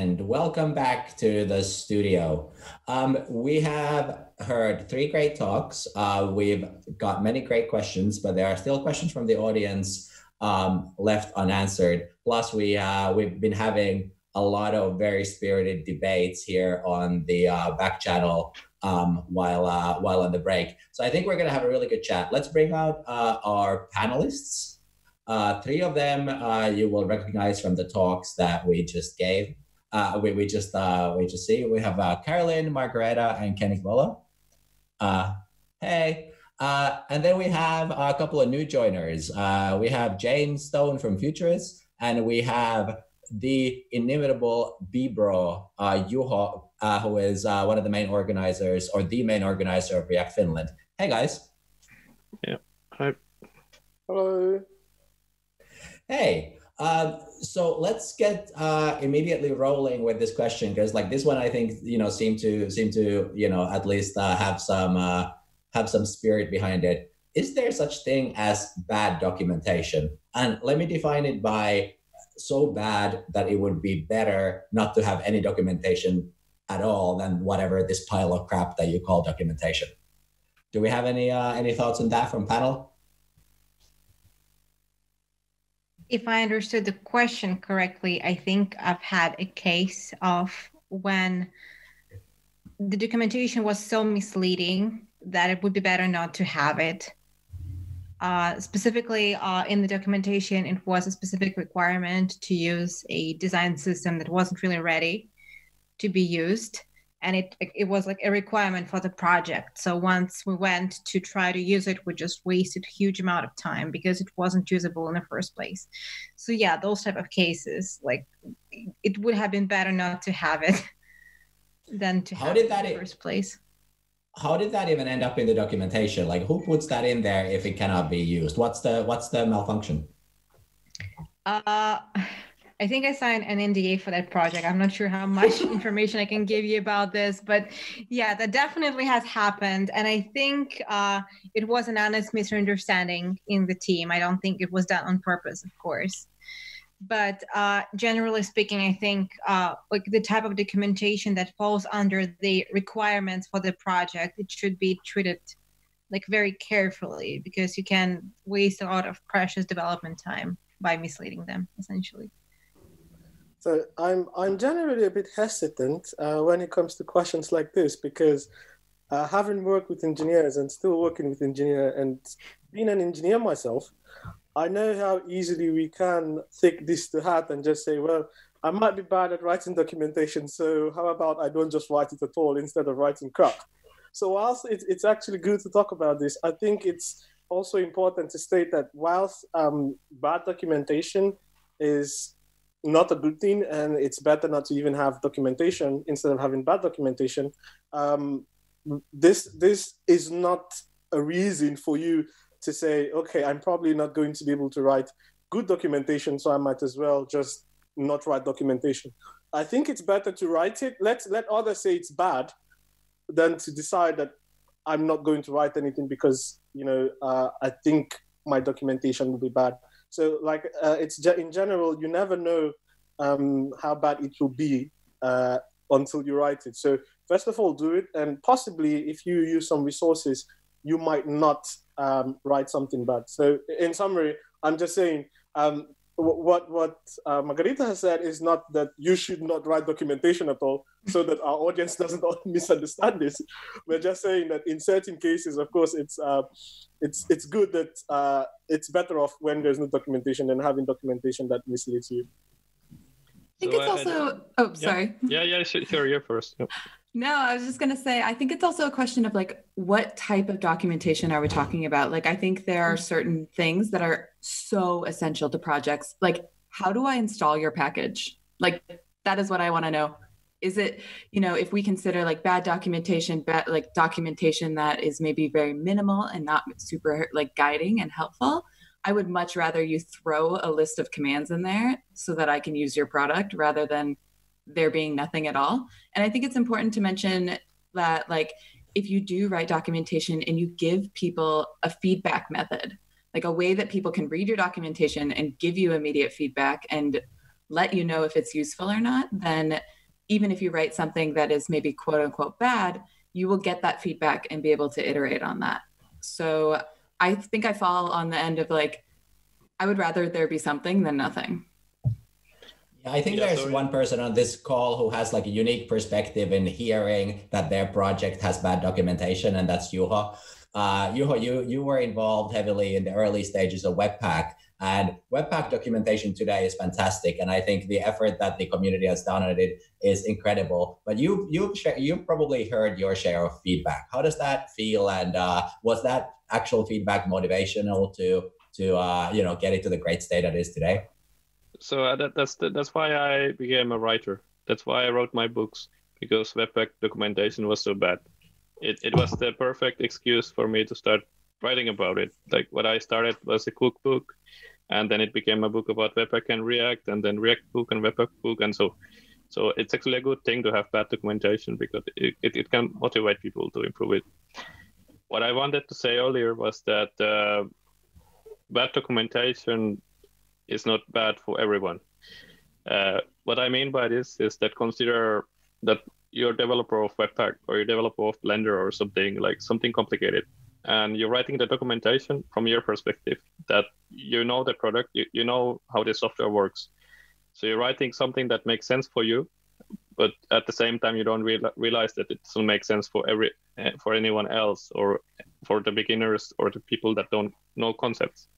and welcome back to the studio. Um, we have heard three great talks. Uh, we've got many great questions, but there are still questions from the audience um, left unanswered. Plus, we uh, we've been having a lot of very spirited debates here on the uh, back channel um, while uh, while on the break. So I think we're gonna have a really good chat. Let's bring out uh, our panelists. Uh, three of them uh, you will recognize from the talks that we just gave. Uh, we, we just uh, we just see we have Carolyn, Margarita, and Kenigbolo. hey, and then we have a couple of new joiners. we have James Stone from Futurice, and we have the inimitable bebraw uh, Juho, uh, who is uh, one of the main organizers or the main organizer of React Finland. Hey guys. Yeah. Hi. Hello. Hey. Um, so let's get uh, immediately rolling with this question because, like, this one I think you know seem to seem to you know at least uh, have some uh, have some spirit behind it. Is there such thing as bad documentation? And let me define it by so bad that it would be better not to have any documentation at all than whatever this pile of crap that you call documentation. Do we have any uh, any thoughts on that from panel? If I understood the question correctly, I think I've had a case of when the documentation was so misleading that it would be better not to have it uh, specifically, uh, in the documentation, it was a specific requirement to use a design system that wasn't really ready to be used. And it, it was like a requirement for the project. So once we went to try to use it, we just wasted a huge amount of time because it wasn't usable in the first place. So yeah, those type of cases, like it would have been better not to have it than to How have did it that in the first place how did that even end up in the documentation? Like who puts that in there if it cannot be used? What's the what's the malfunction? Uh I think I signed an NDA for that project. I'm not sure how much information I can give you about this, but yeah, that definitely has happened. And I think uh, it was an honest misunderstanding in the team. I don't think it was done on purpose, of course but uh, generally speaking, I think uh, like the type of documentation that falls under the requirements for the project, it should be treated like very carefully because you can waste a lot of precious development time by misleading them, essentially. So I'm I'm generally a bit hesitant uh, when it comes to questions like this because uh, having worked with engineers and still working with engineer and being an engineer myself, I know how easily we can take this to heart and just say, well, I might be bad at writing documentation, so how about I don't just write it at all instead of writing crap? So whilst it, it's actually good to talk about this, I think it's also important to state that whilst um, bad documentation is not a good thing and it's better not to even have documentation instead of having bad documentation, um, this this is not a reason for you to say, okay, I'm probably not going to be able to write good documentation, so I might as well just not write documentation. I think it's better to write it. Let let others say it's bad, than to decide that I'm not going to write anything because you know uh, I think my documentation will be bad. So like uh, it's in general, you never know um, how bad it will be uh, until you write it. So first of all, do it, and possibly if you use some resources, you might not um, write something bad. So, in summary, I'm just saying um, what what uh, Margarita has said is not that you should not write documentation at all, so that our audience doesn't misunderstand this. We're just saying that in certain cases, of course, it's uh, it's it's good that uh, it's better off when there's no documentation than having documentation that misleads you. I think so, it's also. Oh, sorry. Yeah, yeah, yeah sure. You're first. Yep. No, I was just going to say, I think it's also a question of like, what type of documentation are we talking about? Like, I think there are mm. certain things that are so essential to projects. Like, how do I install your package? Like, that is what I want to know. Is it, you know, if we consider like bad documentation, bad, like documentation that is maybe very minimal and not super like guiding and helpful, I would much rather you throw a list of commands in there so that I can use your product rather than there being nothing at all. And I think it's important to mention that, like, if you do write documentation and you give people a feedback method, like a way that people can read your documentation and give you immediate feedback and let you know if it's useful or not, then even if you write something that is maybe quote unquote bad, you will get that feedback and be able to iterate on that. So I think I fall on the end of like, I would rather there be something than nothing. I think Yeah, there's so- one person on this call who has like a unique perspective in hearing that their project has bad documentation, and that's Juho. Uh, Juho, you you were involved heavily in the early stages of Webpack, and Webpack documentation today is fantastic, and I think the effort that the community has done on it is incredible. But you you you probably heard your share of feedback. How does that feel, and uh, was that actual feedback motivational to to uh, you know get it to the great state it is today? So uh, that, that's that's why I became a writer. That's why I wrote my books because Webpack documentation was so bad. It it was the perfect excuse for me to start writing about it. Like what I started was a cookbook, and then it became a book about Webpack and React, and then React book and Webpack book, and so. So it's actually a good thing to have bad documentation because it, it, it can motivate people to improve it. What I wanted to say earlier was that uh, bad documentation is not bad for everyone. Uh, what I mean by this is that consider that you're a developer of Webpack or you're a developer of Blender or something like something complicated, and you're writing the documentation from your perspective that you know the product, you, you know how the software works. So you're writing something that makes sense for you, but at the same time you don't real- realize that it doesn't make sense for every uh, for anyone else or for the beginners or the people that don't know concepts.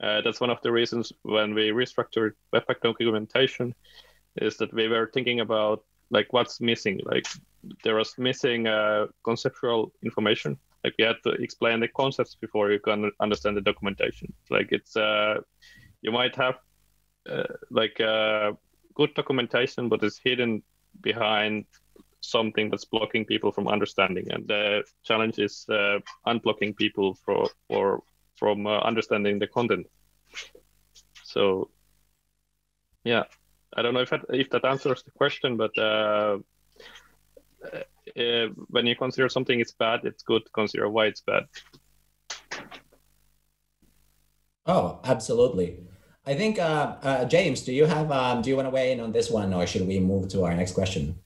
Uh, that's one of the reasons when we restructured Webpack documentation is that we were thinking about like what's missing. Like there was missing uh, conceptual information. Like you had to explain the concepts before you can understand the documentation. Like it's uh, you might have uh, like uh, good documentation, but it's hidden behind something that's blocking people from understanding. And the challenge is uh, unblocking people for for from uh, understanding the content. So, yeah, I don't know if that, if that answers the question, but uh, uh, when you consider something is bad, it's good to consider why it's bad. Oh, absolutely. I think uh, uh, James, do you have um, do you want to weigh in on this one, or should we move to our next question?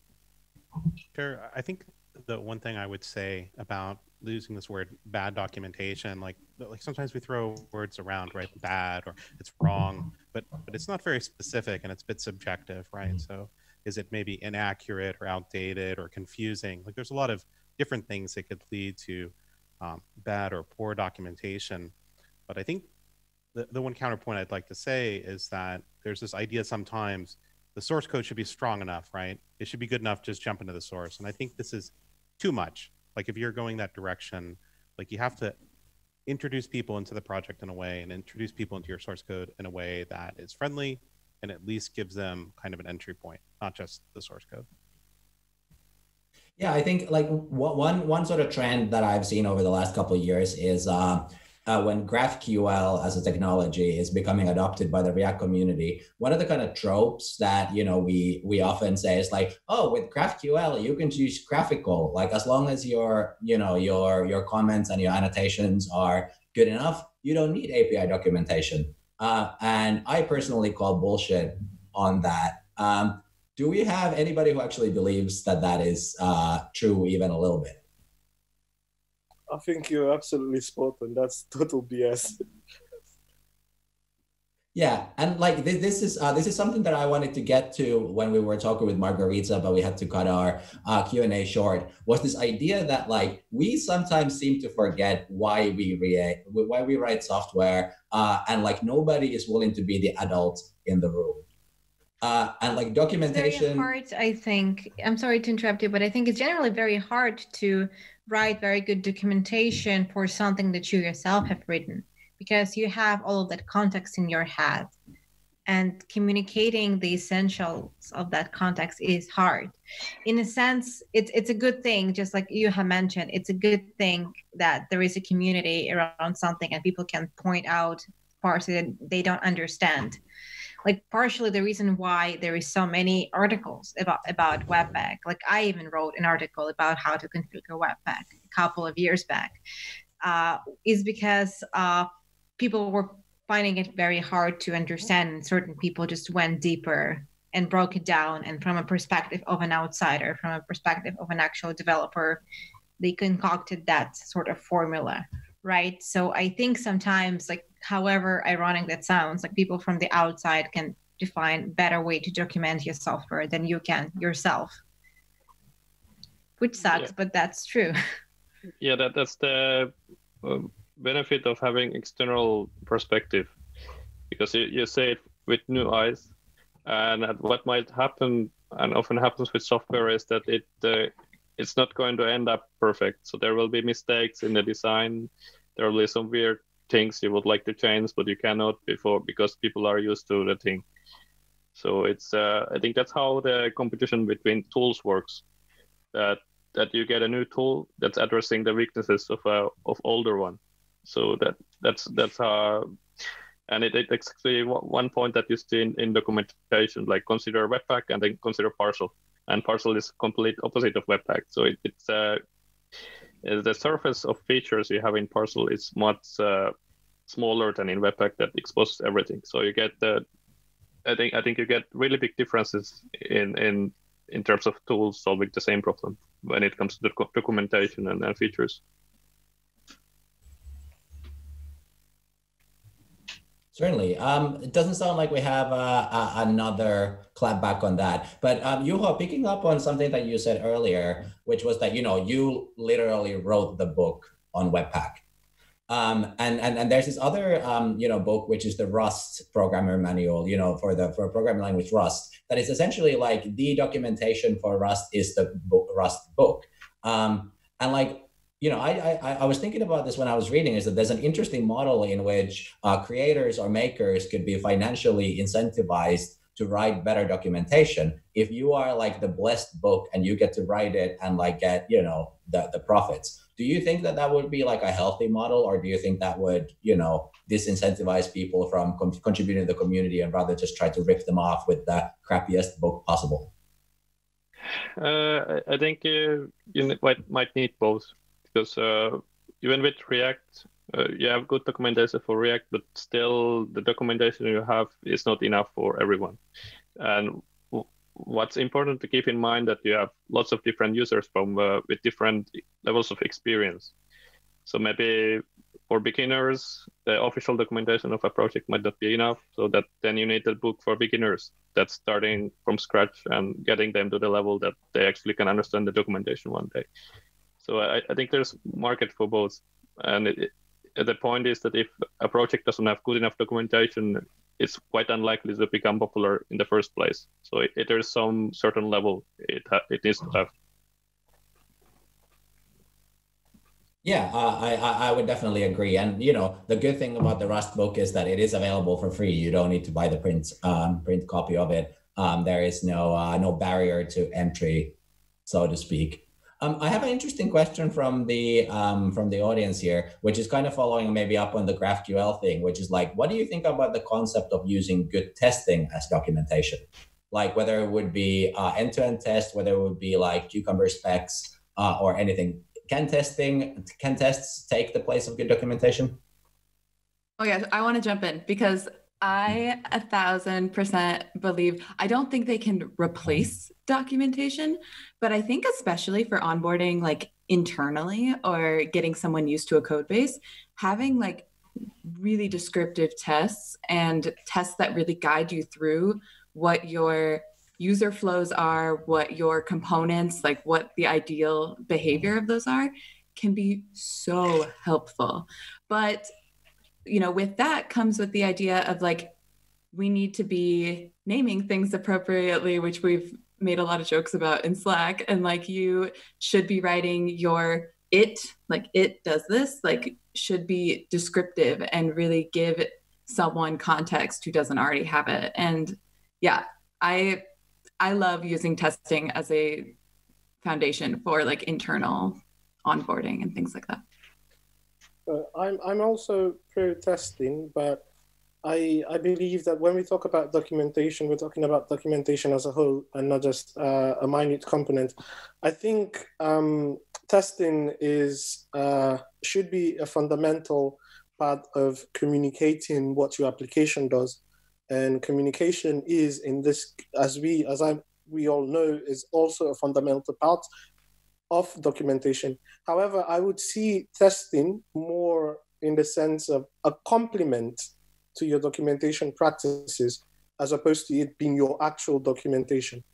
Sure. I think the one thing I would say about using this word bad documentation, like like sometimes we throw words around, right? Bad or it's wrong, but but it's not very specific and it's a bit subjective, right? So is it maybe inaccurate or outdated or confusing? Like there's a lot of different things that could lead to um, bad or poor documentation. But I think the, the one counterpoint I'd like to say is that there's this idea sometimes the source code should be strong enough, right? It should be good enough, to just jump into the source. And I think this is too much. Like if you're going that direction, like you have to introduce people into the project in a way and introduce people into your source code in a way that is friendly and at least gives them kind of an entry point, not just the source code. Yeah, I think like one one sort of trend that I've seen over the last couple of years is uh, uh, when GraphQL as a technology is becoming adopted by the React community. One of the kind of tropes that you know we we often say is like, oh, with GraphQL you can use GraphiQL. Like as long as your you know your your comments and your annotations are good enough, you don't need API documentation. Uh, and I personally call bullshit on that. Um, do we have anybody who actually believes that that is uh, true even a little bit? I think you're absolutely spot on. That's total BS. Yeah, and like this, this is uh, this is something that I wanted to get to when we were talking with Margarita, but we had to cut our uh, Q and A short. Was this idea that like we sometimes seem to forget why we react, why we write software, uh, and like nobody is willing to be the adult in the room. Uh, and like documentation. It's very hard, I think. I'm sorry to interrupt you, but I think it's generally very hard to write very good documentation for something that you yourself have written because you have all of that context in your head. And communicating the essentials of that context is hard. In a sense it's it's a good thing just like you have mentioned it's a good thing that there is a community around something and people can point out parts that they don't understand like partially the reason why there is so many articles about about webpack like i even wrote an article about how to configure webpack a couple of years back uh, is because uh, people were finding it very hard to understand. And certain people just went deeper and broke it down. And from a perspective of an outsider, from a perspective of an actual developer, they concocted that sort of formula, right? So I think sometimes, like, however ironic that sounds, like people from the outside can define better way to document your software than you can yourself. Which sucks yeah. but that's true. Yeah that that's the um, benefit of having external perspective. Because you, you say it with new eyes and what might happen and often happens with software is that it uh, it's not going to end up perfect. So there will be mistakes in the design. There will be some weird things you would like to change but you cannot before because people are used to the thing. So it's uh, i think that's how the competition between tools works. That that you get a new tool that's addressing the weaknesses of a of older one. So that that's that's how and it, it's actually one point that you see in, in documentation like consider webpack and then consider parcel. And parcel is complete opposite of webpack. So it, it's uh, the surface of features you have in parcel is much uh, smaller than in webpack that exposes everything so you get the i think i think you get really big differences in in in terms of tools solving the same problem when it comes to the documentation and, and features. Certainly. Um, it doesn't sound like we have uh, another clap back on that. But um, Juho, picking up on something that you said earlier, which was that, you know, you literally wrote the book on Webpack. Um, and, and and there's this other um, you know book which is the Rust programmer manual you know for the for programming language Rust that is essentially like the documentation for Rust is the book, Rust book. Um, and like you know I, I I was thinking about this when I was reading is that there's an interesting model in which uh, creators or makers could be financially incentivized to write better documentation. If you are like the blessed book and you get to write it and like get you know the the profits do you think that that would be like a healthy model? Or do you think that would you know disincentivize people from com- contributing to the community and rather just try to rip them off with the crappiest book possible? Uh, i think uh, you might, might need both. Because uh, even with react uh, you have good documentation for react but still the documentation you have is not enough for everyone. And what's important to keep in mind that you have lots of different users from uh, with different levels of experience. So maybe for beginners, the official documentation of a project might not be enough. So that then you need a book for beginners that's starting from scratch and getting them to the level that they actually can understand the documentation one day. So I, I think there's market for both. And it, it, the point is that if a project doesn't have good enough documentation, it's quite unlikely to become popular in the first place. So it, it there's some certain level it ha- it needs to have. Yeah, uh, I I would definitely agree. And you know, the good thing about the Rust book is that it is available for free. You don't need to buy the print um, print copy of it. Um, there is no uh, no barrier to entry, so to speak. Um, I have an interesting question from the um, from the audience here, which is kind of following maybe up on the GraphQL thing, which is like, what do you think about the concept of using good testing as documentation? Like whether it would be uh, end-to-end test, whether it would be like cucumber specs uh, or anything. Can testing can tests take the place of good documentation? Oh yeah, I want to jump in because I a thousand percent believe I don't think they can replace documentation, but I think especially for onboarding like internally or getting someone used to a code base, having like really descriptive tests and tests that really guide you through what your user flows are, what your components, like what the ideal behavior of those are, can be so helpful. But you know, with that comes with the idea of like, we need to be naming things appropriately, which we've made a lot of jokes about in Slack. And like, you should be writing your it, like, it does this, like, should be descriptive and really give someone context who doesn't already have it. And yeah, I, I love using testing as a foundation for like internal onboarding and things like that. I'm I'm also protesting, but I I believe that when we talk about documentation, we're talking about documentation as a whole and not just uh, a minute component. I think um, testing is uh, should be a fundamental part of communicating what your application does. And communication is in this, as we, as I, we all know, is also a fundamental part of documentation. However, I would see testing more in the sense of a complement to your documentation practices as opposed to it being your actual documentation.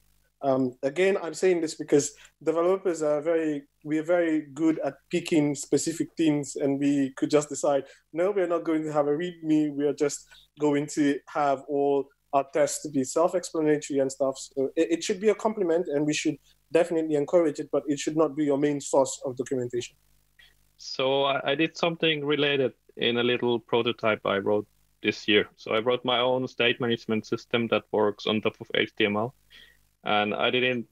Um, again, I'm saying this because developers are very, we are very good at picking specific things, and we could just decide, no, we're not going to have a README. We are just going to have all our tests to be self-explanatory and stuff. So it, it should be a complement, and we should definitely encourage it, but it should not be your main source of documentation. So I, did something related in a little prototype I wrote this year. So I wrote my own state management system that works on top of HTML and I didn't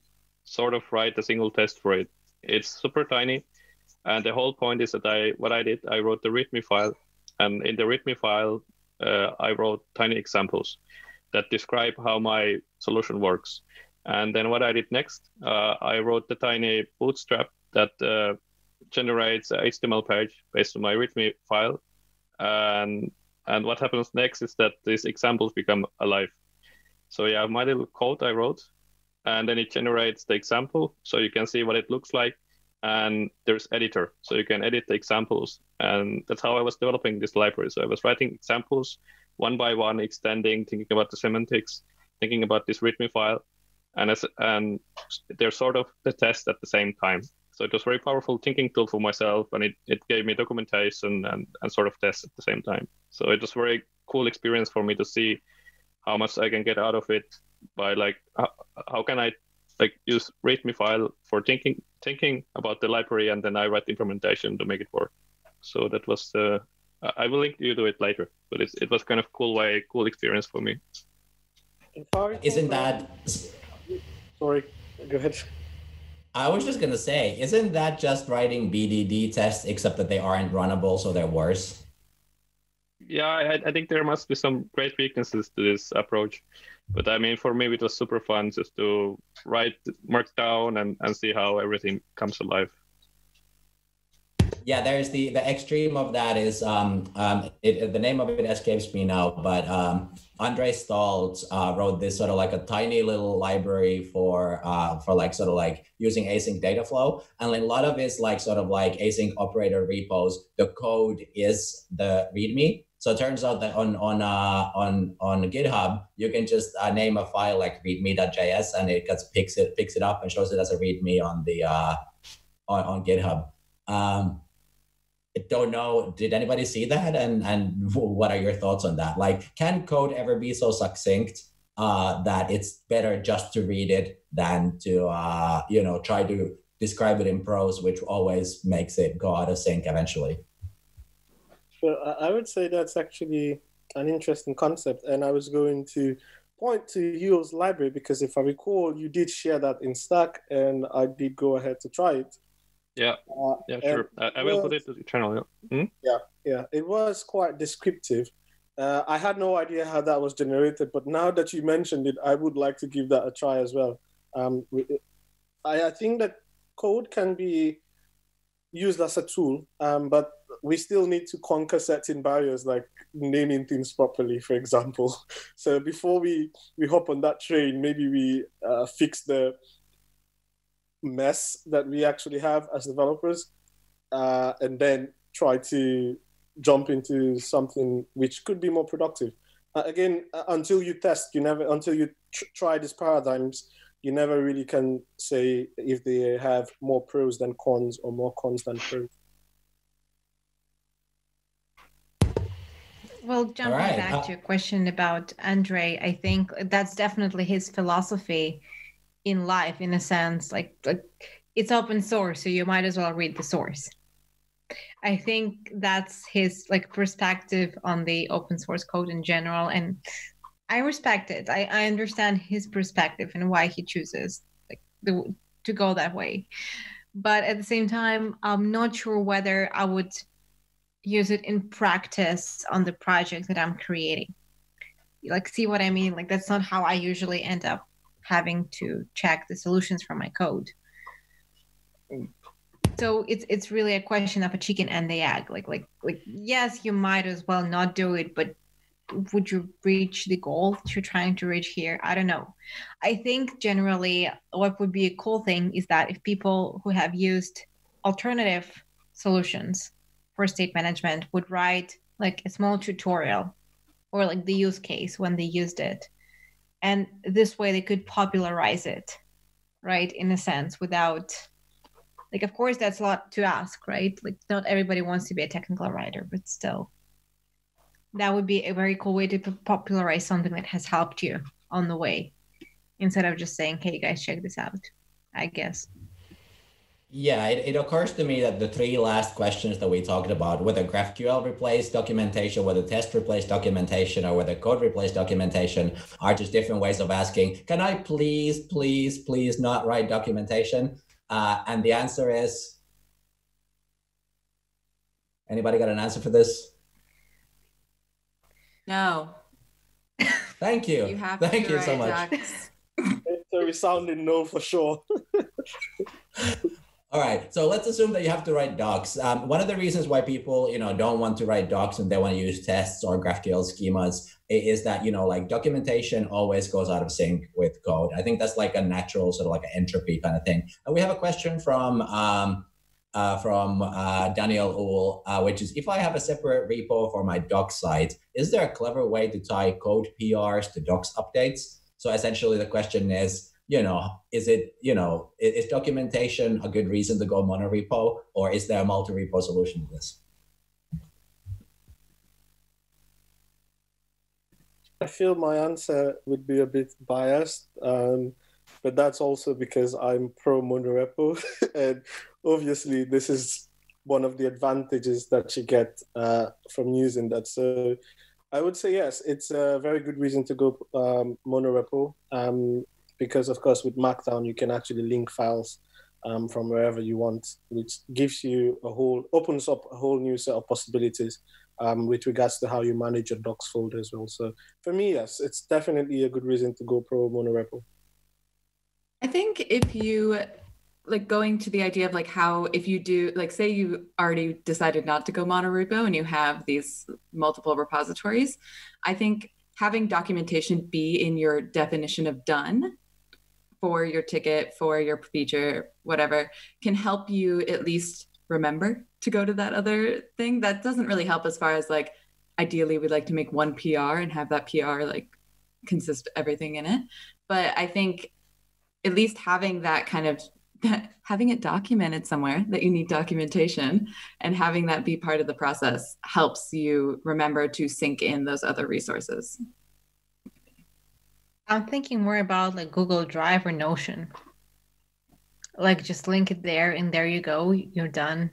sort of write a single test for it. It's super tiny, and the whole point is that I what I did I wrote the README file, and in the README file uh, I wrote tiny examples that describe how my solution works. And then what I did next, uh, I wrote the tiny bootstrap that uh, generates a HTML page based on my README file. And and what happens next is that these examples become alive. So yeah, my little code I wrote and then it generates the example so you can see what it looks like and there's editor so you can edit the examples and that's how i was developing this library so i was writing examples one by one extending thinking about the semantics thinking about this readme file and as and they're sort of the test at the same time so it was a very powerful thinking tool for myself and it, it gave me documentation and, and sort of tests at the same time so it was a very cool experience for me to see how much i can get out of it by like how, how can I like use README file for thinking thinking about the library and then I write implementation to make it work. So that was I will link you to it later, but it's, it was kind of cool way, cool experience for me. Isn't that? Sorry, go ahead. I was just gonna say, isn't that just writing BDD tests, except that they aren't runnable, so they're worse? Yeah, I, I think there must be some great weaknesses to this approach but I mean, for me, it was super fun just to write Markdown and, and see how everything comes alive. Yeah, there's the the extreme of that is um, um it, the name of it escapes me now, but um, Andre Staltz uh, wrote this sort of like a tiny little library for uh, for like sort of like using async data flow, and a lot of it's like sort of like async operator repos. The code is the README, so it turns out that on on uh, on on GitHub, you can just uh, name a file like readme.js, and it gets picks it picks it up and shows it as a README on the uh, on on GitHub. Um, don't know. Did anybody see that? And and what are your thoughts on that? Like, can code ever be so succinct uh, that it's better just to read it than to uh, you know try to describe it in prose, which always makes it go out of sync eventually? Well, I would say that's actually an interesting concept, and I was going to point to Juho's library because if I recall, you did share that in Slack, and I did go ahead to try it. Yeah, uh, yeah, sure. I, I will was, put it to the channel. Yeah, hmm? yeah, yeah. It was quite descriptive. Uh, I had no idea how that was generated, but now that you mentioned it, I would like to give that a try as well. Um, I, I think that code can be used as a tool, um, but we still need to conquer certain barriers like naming things properly, for example. So before we, we hop on that train, maybe we uh, fix the mess that we actually have as developers uh, and then try to jump into something which could be more productive. Uh, again, uh, until you test, you never, until you tr- try these paradigms, you never really can say if they have more pros than cons or more cons than pros. Well, jumping right. back uh, to your question about Andre, I think that's definitely his philosophy in life, in a sense. Like, like it's open source, so you might as well read the source. I think that's his like perspective on the open source code in general, and I respect it. I, I understand his perspective and why he chooses like the, to go that way. But at the same time, I'm not sure whether I would use it in practice on the project that I'm creating. Like, see what I mean? Like, that's not how I usually end up having to check the solutions from my code. so it's it's really a question of a chicken and the egg like like like yes you might as well not do it but would you reach the goal you're trying to reach here? I don't know. I think generally what would be a cool thing is that if people who have used alternative solutions for state management would write like a small tutorial or like the use case when they used it and this way they could popularize it right in a sense without like of course that's a lot to ask right? Like not everybody wants to be a technical writer but still. That would be a very cool way to popularize something that has helped you on the way instead of just saying hey guys check this out i guess yeah, it, it occurs to me that the three last questions that we talked about, whether GraphQL replaced documentation, whether test replaced documentation, or whether code replaced documentation, are just different ways of asking, can I please, please, please not write documentation? Uh, and the answer is, anybody got an answer for this? No. Thank you. You have Thank to you so much. docs. It's a resounding no for sure. All right, so let's assume that you have to write docs. Um, one of the reasons why people, you know, don't want to write docs and they want to use tests or GraphQL schemas is that, you know, like documentation always goes out of sync with code. I think that's like a natural sort of like an entropy kind of thing. And we have a question from um, uh, from uh, Daniel Uhl, uh, which is if I have a separate repo for my docs site, is there a clever way to tie code PRs to docs updates? So essentially, the question is, you know, is it, you know, is documentation a good reason to go monorepo, or is there a multi-repo solution to this? I feel my answer would be a bit biased, um, but that's also because I'm pro monorepo, and obviously this is one of the advantages that you get uh, from using that. So I would say yes, it's a very good reason to go um, monorepo um, because, of course, with Markdown you can actually link files um, from wherever you want, which gives you a whole opens up a whole new set of possibilities um, with regards to how you manage your docs folder as well. So for me, yes, it's definitely a good reason to go pro monorepo. I think if you like going to the idea of like how if you do like say you already decided not to go monorepo and you have these multiple repositories, I think having documentation be in your definition of done for your ticket, for your feature, whatever, can help you at least remember to go to that other thing. That doesn't really help as far as like ideally we'd like to make one PR and have that PR like consist everything in it. But I think at least having that kind of having it documented somewhere that you need documentation and having that be part of the process helps you remember to sync in those other resources. I'm thinking more about like Google Drive or Notion. Like just link it there and there you go, you're done.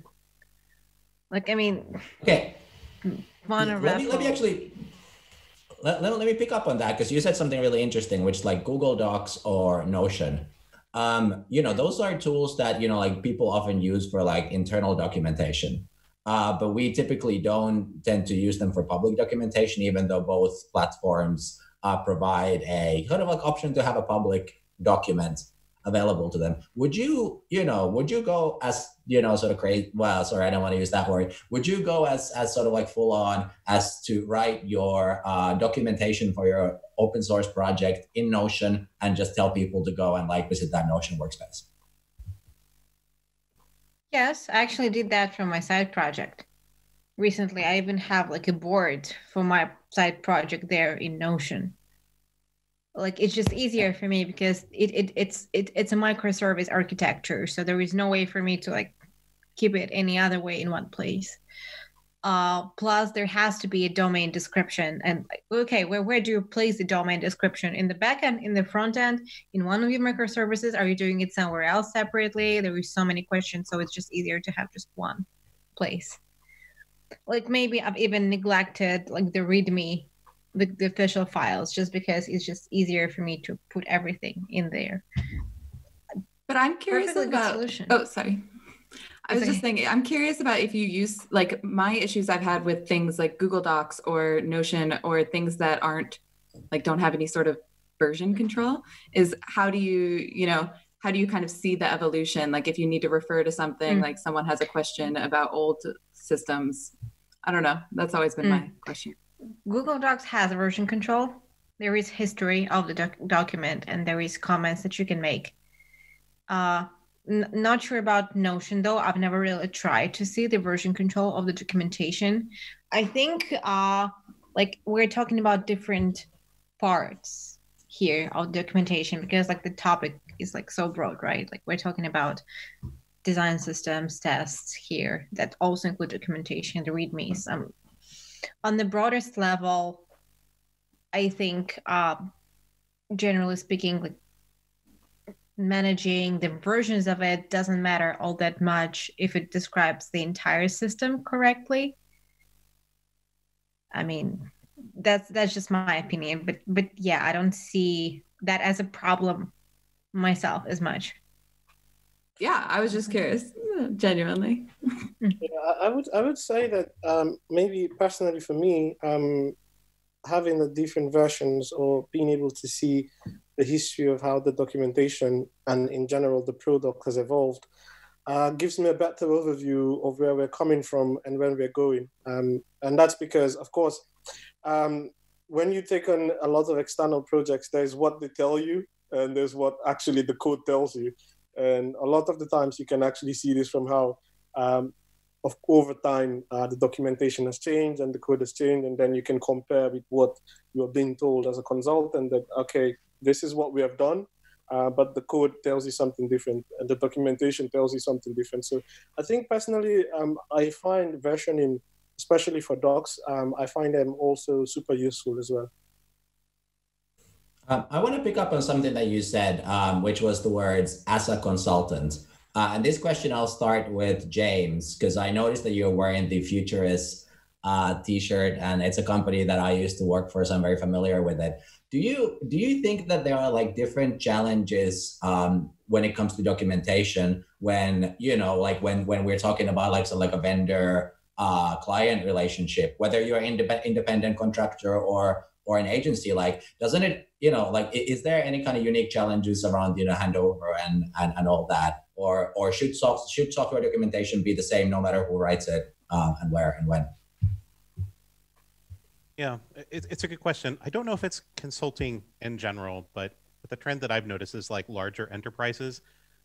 Like I mean, Okay, let me let me actually let, let, let me pick up on that because you said something really interesting, which like Google Docs or Notion. Um, you know, those are tools that you know like people often use for like internal documentation. Uh, but we typically don't tend to use them for public documentation, even though both platforms uh, provide a kind of like option to have a public document available to them. Would you, you know, would you go as, you know, sort of crazy? Well, sorry, I don't want to use that word. Would you go as, as sort of like full on as to write your uh, documentation for your open source project in Notion and just tell people to go and like visit that Notion workspace? Yes, I actually did that for my side project. Recently, I even have like a board for my side project there in Notion. Like it's just easier for me because it, it it's it, it's a microservice architecture, so there is no way for me to like keep it any other way in one place. Uh, plus, there has to be a domain description, and like, okay, where where do you place the domain description in the backend, in the front end, in one of your microservices? Are you doing it somewhere else separately? There is so many questions, so it's just easier to have just one place. Like maybe I've even neglected like the README, the, the official files, just because it's just easier for me to put everything in there. But I'm curious Perfectly about. solution. Oh, sorry. I was just thinking, I'm curious about if you use like my issues I've had with things like Google Docs or Notion or things that aren't like don't have any sort of version control is how do you, you know, how do you kind of see the evolution like if you need to refer to something Mm. like someone has a question about old systems i don't know that's always been Mm. my question Google Docs has version control. There is history of the doc- document, and there is comments that you can make. Uh, n- not sure about Notion though. I've never really tried to see the version control of the documentation. I think, uh, like we're talking about different parts here of documentation because like the topic is like so broad, right? Like we're talking about design systems tests here that also include documentation, the readmes. Um, on the broadest level, I think, um, generally speaking, like managing the versions of it doesn't matter all that much if it describes the entire system correctly. I mean, that's that's just my opinion, but but yeah, I don't see that as a problem myself as much. yeah i was just curious genuinely Yeah, I I would I would say that um, maybe personally for me, um, having the different versions or being able to see the history of how the documentation and in general the product has evolved uh, gives me a better overview of where we're coming from and where we're going. Um, and that's because, of course, um, when you take on a lot of external projects, there's what they tell you and there's what actually the code tells you. And a lot of the times you can actually see this from how um, of over time uh, the documentation has changed and the code has changed and then you can compare with what you're being told as a consultant that okay this is what we have done uh, but the code tells you something different and the documentation tells you something different so i think personally um, i find versioning especially for docs um, i find them also super useful as well Um, I want to pick up on something that you said, um, which was the words as a consultant. Uh, and this question, I'll start with James, because I noticed that you're wearing the Futurice uh, t-shirt, and it's a company that I used to work for, so I'm very familiar with it. Do you do you think that there are like different challenges um, when it comes to documentation? When you know, like when when we're talking about like so like a vendor uh, client relationship, whether you're an indep- independent contractor or or an agency, like doesn't it you know like is there any kind of unique challenges around you know handover and and, and all that or or should soft, should software documentation be the same no matter who writes it um, and where and when Yeah, it, it's a good question. I don't know if it's consulting in general, but, but the trend that I've noticed is like larger enterprises,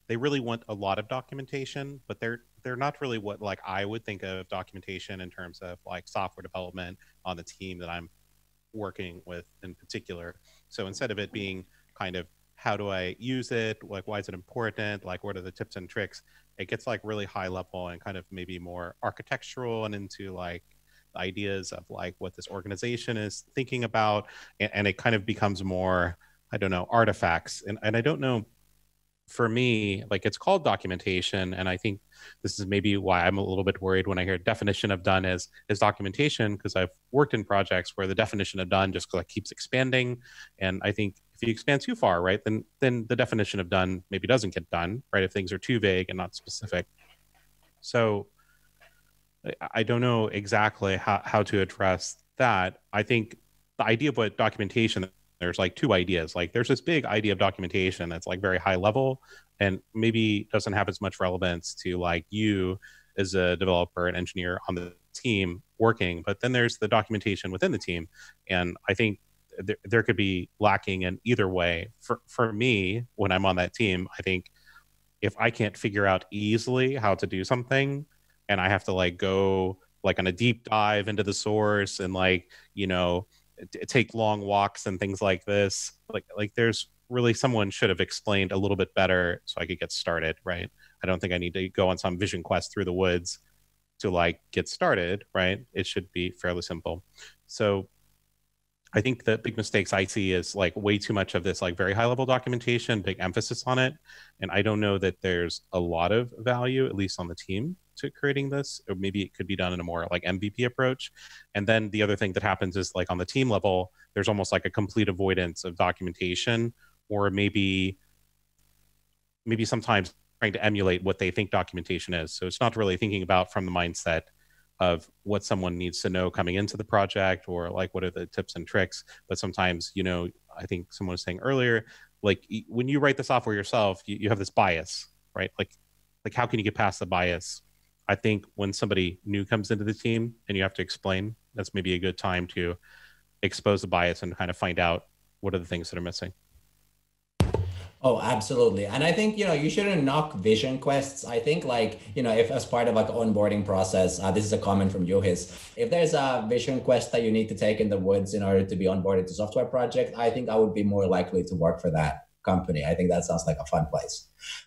they really want a lot of documentation, but they're they're not really what like I would think of documentation in terms of like software development on the team that I'm working with in particular. So instead of it being kind of how do I use it, like why is it important, like what are the tips and tricks, it gets like really high level and kind of maybe more architectural and into like ideas of like what this organization is thinking about. And, and it kind of becomes more i don't know artifacts. And, and i don't know for me like it's called documentation and i think this is maybe why i'm a little bit worried when i hear definition of done as is documentation because i've worked in projects where the definition of done just like keeps expanding and i think if you expand too far right then then the definition of done maybe doesn't get done right if things are too vague and not specific so I- I don't know exactly how, how to address that. I think the idea of what documentation, there's like two ideas. Like there's this big idea of documentation that's like very high level and maybe doesn't have as much relevance to like you as a developer and engineer on the team working. But then there's the documentation within the team. And I think there, there could be lacking in either way. For, for me, when I'm on that team, I think if I can't figure out easily how to do something, and I have to like go like on a deep dive into the source and like you know take long walks and things like this like like there's really someone should have explained a little bit better so I could get started right? I don't think I need to go on some vision quest through the woods to like get started right? It should be fairly simple. So I think the big mistakes I see is like way too much of this like very high level documentation, big emphasis on it. And I don't know that there's a lot of value, at least on the team, to creating this. Or maybe it could be done in a more like MVP approach. And then the other thing that happens is like on the team level, there's almost like a complete avoidance of documentation, or maybe maybe sometimes trying to emulate what they think documentation is. So it's not really thinking about from the mindset of what someone needs to know coming into the project or like what are the tips and tricks but sometimes you know I think someone was saying earlier, like when you write the software yourself, you, you have this bias, right? Like, like how can you get past the bias? I think when somebody new comes into the team and you have to explain, that's maybe a good time to expose the bias and kind of find out what are the things that are missing. Oh, absolutely. And I think, you know, you shouldn't knock vision quests. I think like, you know, if as part of like onboarding process, uh, this is a comment from Johis, if there's a vision quest that you need to take in the woods in order to be onboarded to software project, I think I would be more likely to work for that company. I think that sounds like a fun place.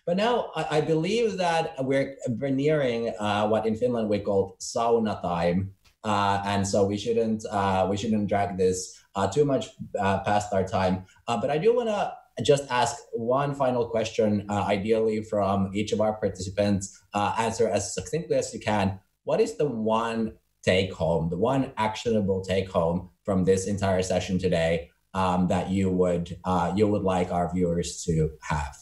But now I, I believe that we're, we're nearing uh, what in Finland we call sauna time. Uh, and so we shouldn't uh, we shouldn't drag this uh, too much uh, past our time. Uh, but I do want to just ask one final question, ideally from each of our participants. Answer as succinctly as you can. What is the one take home, the one actionable take home from this entire session today um, that you would uh, you would like our viewers to have?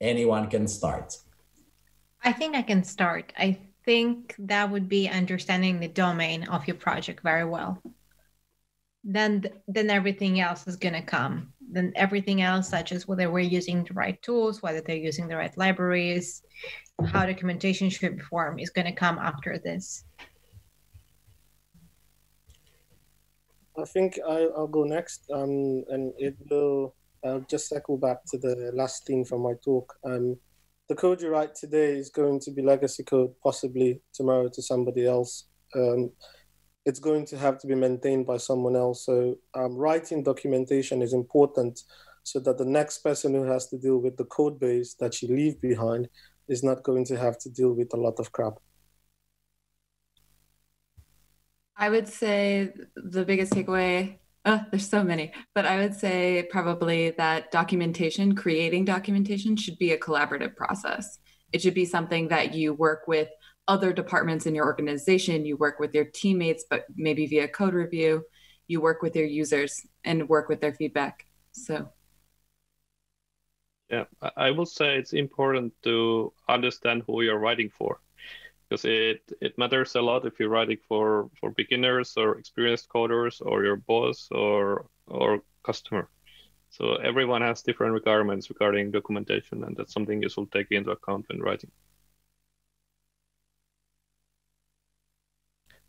Anyone can start. I think I can start. I think that would be understanding the domain of your project very well then then everything else is going to come then everything else such as whether we're using the right tools whether they're using the right libraries how documentation should be formed is going to come after this i think I, will go next um, and it will i'll just circle back to the last thing from my talk um, the code you write today is going to be legacy code possibly tomorrow to somebody else um, it's going to have to be maintained by someone else. So um, writing documentation is important so that the next person who has to deal with the code base that you leave behind is not going to have to deal with a lot of crap. I would say the biggest takeaway, oh, there's so many, but I would say probably that documentation, creating documentation should be a collaborative process. It should be something that you work with other departments in your organization, you work with your teammates, but maybe via code review, you work with your users and work with their feedback. So, yeah, I will say it's important to understand who you're writing for because it, it matters a lot if you're writing for, for beginners or experienced coders or your boss or, or customer. So everyone has different requirements regarding documentation, and that's something you should take into account when writing.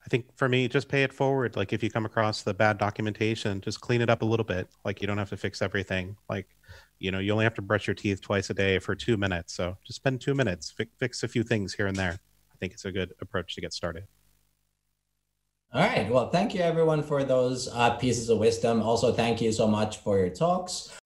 I think for me, just pay it forward. Like if you come across the bad documentation, just clean it up a little bit. Like you don't have to fix everything. Like, you know, you only have to brush your teeth twice a day for two minutes. So just spend two minutes, fi- fix a few things here and there. I think it's a good approach to get started. All right. Well, thank you everyone for those uh, pieces of wisdom. Also, thank you so much for your talks.